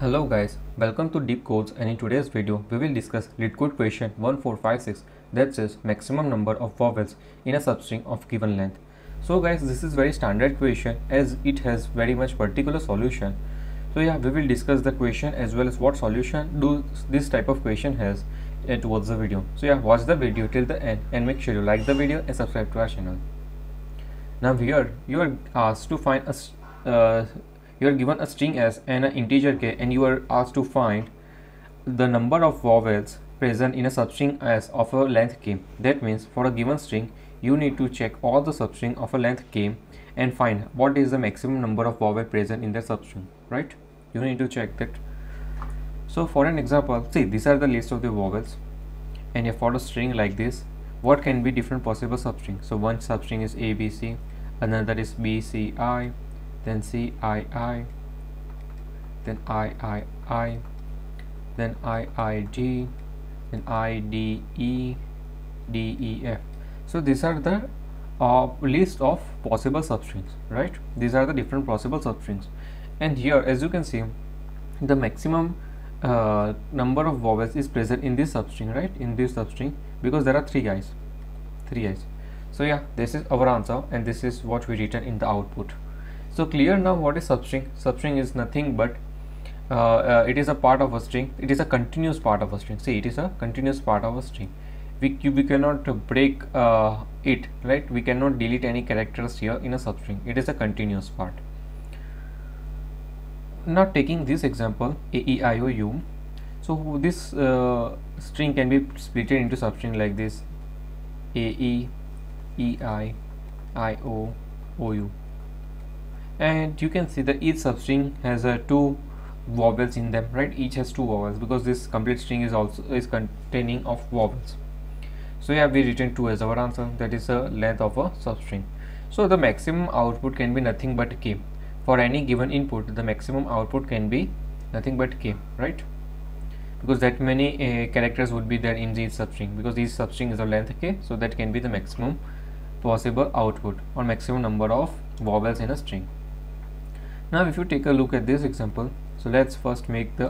Hello guys, welcome to Deep Codes and in today's video we will discuss LeetCode question 1456 that says maximum number of vowels in a substring of given length. So guys this is very standard question as it has very much particular solution. So yeah we will discuss the question as well as what solution do this type of question has uh, towards the video. So yeah watch the video till the end and make sure you like the video and subscribe to our channel. Now here you are asked to find a uh, you are given a string s and an integer k and you are asked to find the number of vowels present in a substring s of a length k. That means for a given string you need to check all the substring of a length k and find what is the maximum number of vowel present in the substring right? You need to check that. So for an example see these are the list of the vowels. And for a string like this what can be different possible substring? So one substring is abc another is bci then C I I then I I I then I I G then I D E D E F. So these are the uh, list of possible substrings right? These are the different possible substrings. And here as you can see the maximum uh, number of vowels is present in this substring right? In this substring because there are three guys three guys. So yeah this is our answer and this is what we written in the output so clear now what is substring. Substring is nothing but uh, uh, it is a part of a string. It is a continuous part of a string. See it is a continuous part of a string. We, we cannot break uh, it right? We cannot delete any characters here in a substring. It is a continuous part. Now taking this example a e i o u. So this uh, string can be split into substring like this. A e e i i o o u and you can see that each substring has uh, two vowels in them right? Each has two vowels because this complete string is also is containing of vowels. So yeah we written 2 as our answer that is the length of a substring. So the maximum output can be nothing but k. For any given input the maximum output can be nothing but k right? Because that many uh, characters would be there in each substring because each substring is a length k so that can be the maximum possible output or maximum number of vowels in a string now if you take a look at this example so let's first make the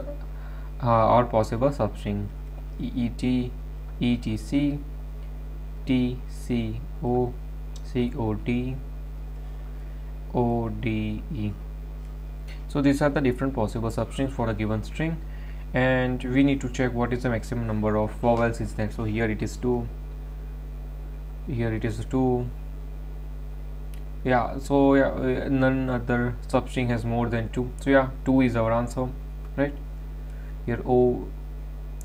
uh, our possible substring. Eet etc tco cod ode so these are the different possible substrings for a given string. And we need to check what is the maximum number of vowels is there. So here it is 2 here it is 2 yeah so yeah uh, none other substring has more than two. So yeah two is our answer right? Here o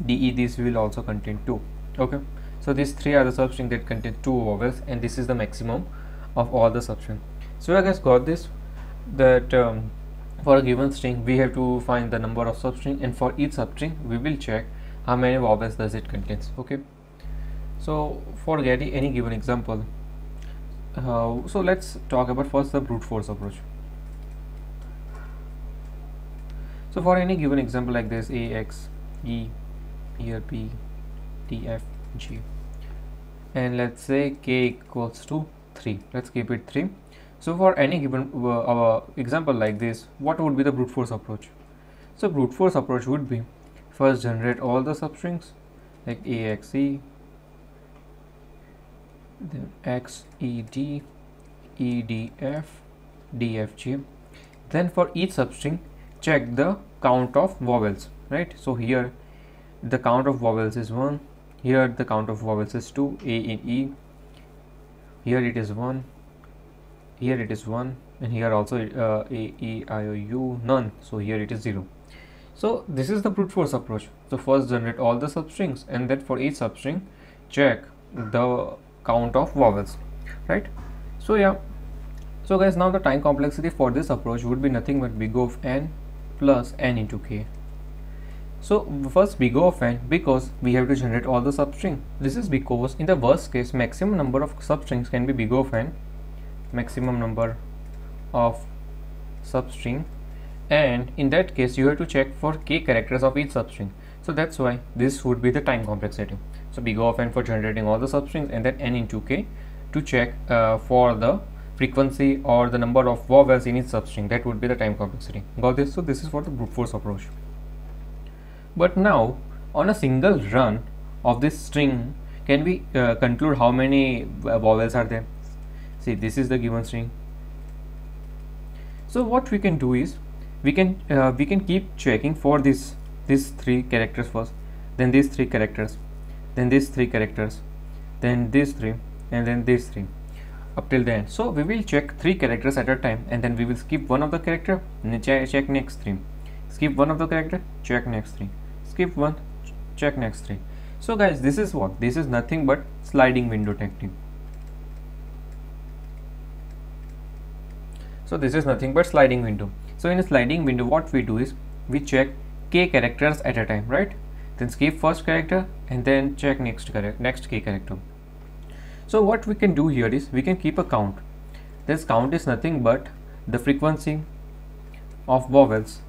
d e this will also contain two. Okay. So these three are the substring that contain two vowels and this is the maximum of all the substring. So i guess got this? That um, for a given string we have to find the number of substring and for each substring we will check how many vowels does it contains. Okay. So for getting any given example uh, so let's talk about first the brute force approach. So for any given example like this a x e here p t f g. And let's say k equals to 3 let's keep it 3 so for any given uh, example like this what would be the brute force approach? So brute force approach would be first generate all the substrings like axe then X E D E D F D F G. Then for each substring check the count of vowels right? So here the count of vowels is 1 here the count of vowels is 2 A and E here it is 1 here it is 1 and here also uh, A E I O U none. So here it is 0 so this is the brute force approach. So first generate all the substrings and then for each substring check the count of vowels right? So yeah. So guys now the time complexity for this approach would be nothing but big O of n plus n into k. So first big O of n because we have to generate all the substring. This is because in the worst case maximum number of substrings can be big O of n maximum number of substring and in that case you have to check for k characters of each substring so that's why this would be the time complexity. So big O of n for generating all the substrings and then n into k to check uh, for the frequency or the number of vowels in each substring. That would be the time complexity. Got this? So this is for the brute force approach. But now on a single run of this string can we uh, conclude how many uh, vowels are there? See this is the given string. So what we can do is we can uh, we can keep checking for this these three characters first then these three characters then these three characters then these three and then these three. Up till the end so we will check three characters at a time and then we will skip one of the character check, check next three. Skip one of the character check next three. Skip one check next three. So guys this is what? This is nothing but sliding window technique. So this is nothing but sliding window. So in a sliding window what we do is we check k characters at a time right? Then skip first character and then check next character next k character. So what we can do here is we can keep a count. This count is nothing but the frequency of vowels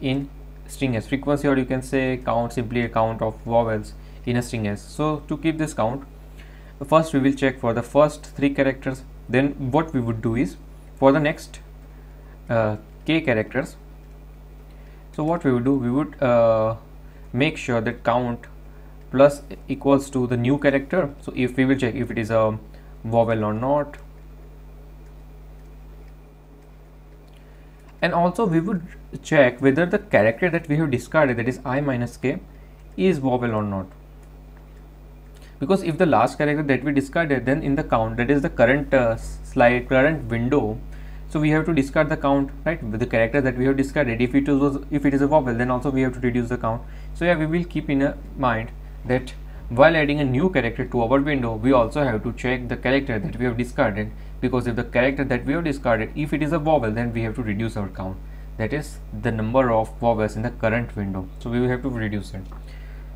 in string s. Frequency or you can say count simply a count of vowels in a string s. So to keep this count first we will check for the first three characters. Then what we would do is for the next uh, k characters so what we would do we would uh, make sure that count plus equals to the new character. So if we will check if it is a vowel or not. And also we would check whether the character that we have discarded that is i minus k is vowel or not. Because if the last character that we discarded then in the count that is the current uh, slide current window so we have to discard the count right? With the character that we have discarded if it was if it is a vowel then also we have to reduce the count. So yeah we will keep in mind that while adding a new character to our window we also have to check the character that we have discarded. Because if the character that we have discarded if it is a vowel then we have to reduce our count. That is the number of vowels in the current window. So we will have to reduce it.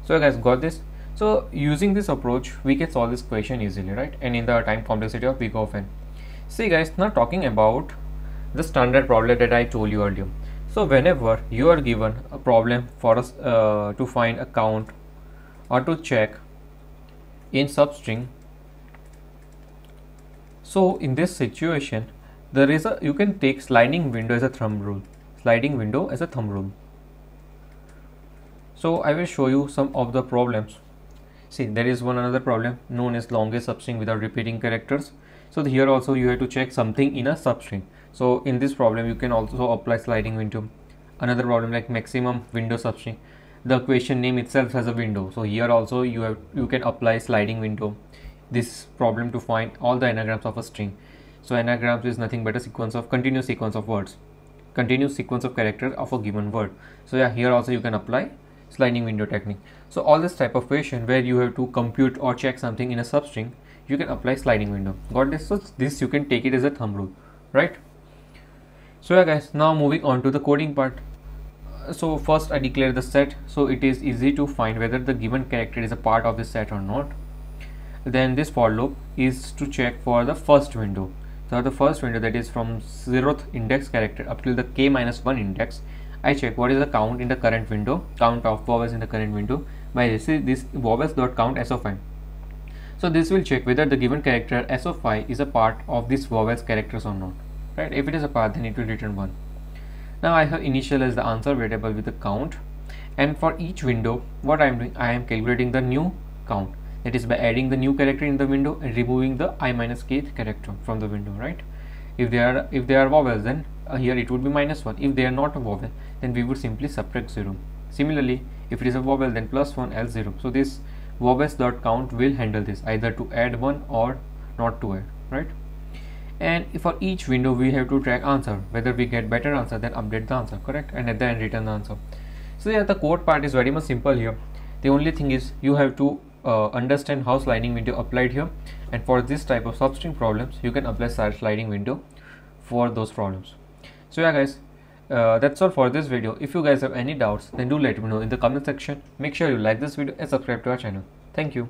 So guys got this? So using this approach we can solve this question easily right? And in the time complexity of big of n see guys now talking about the standard problem that i told you earlier. So whenever you are given a problem for us uh, to find a count or to check in substring so in this situation there is a you can take sliding window as a thumb rule. Sliding window as a thumb rule. So i will show you some of the problems. See there is one another problem known as longest substring without repeating characters. So here also you have to check something in a substring so in this problem you can also apply sliding window. Another problem like maximum window substring the question name itself has a window. So here also you have you can apply sliding window. This problem to find all the anagrams of a string. So anagrams is nothing but a sequence of continuous sequence of words. Continuous sequence of characters of a given word. So yeah here also you can apply sliding window technique. So all this type of question where you have to compute or check something in a substring you can apply sliding window. Got this? So this you can take it as a thumb rule. Right so yeah guys now moving on to the coding part. So first I declare the set. So it is easy to find whether the given character is a part of the set or not. Then this for loop is to check for the first window. So the first window that is from 0th index character up till the k minus 1 index I check what is the count in the current window count of vowels in the current window by this is this vowels dot count s of i so this will check whether the given character s of i is a part of this vowels characters or not right? If it is a part then it will return 1 now I have initial as the answer variable with the count. And for each window what I am doing I am calculating the new count. That is by adding the new character in the window and removing the i minus kth character from the window right? If they are if they are vowels then uh, here it would be minus 1 if they are not a vowel then we would simply subtract 0 similarly if it is a vowel then plus 1 else 0 so this vowels dot count will handle this either to add 1 or not to add right and for each window we have to track answer whether we get better answer then update the answer correct? And at the end return the answer. So yeah the code part is very much simple here. The only thing is you have to uh, understand how sliding window applied here. And for this type of substring problems you can apply sliding window for those problems. So yeah guys uh, that's all for this video. If you guys have any doubts then do let me know in the comment section. Make sure you like this video and subscribe to our channel. Thank you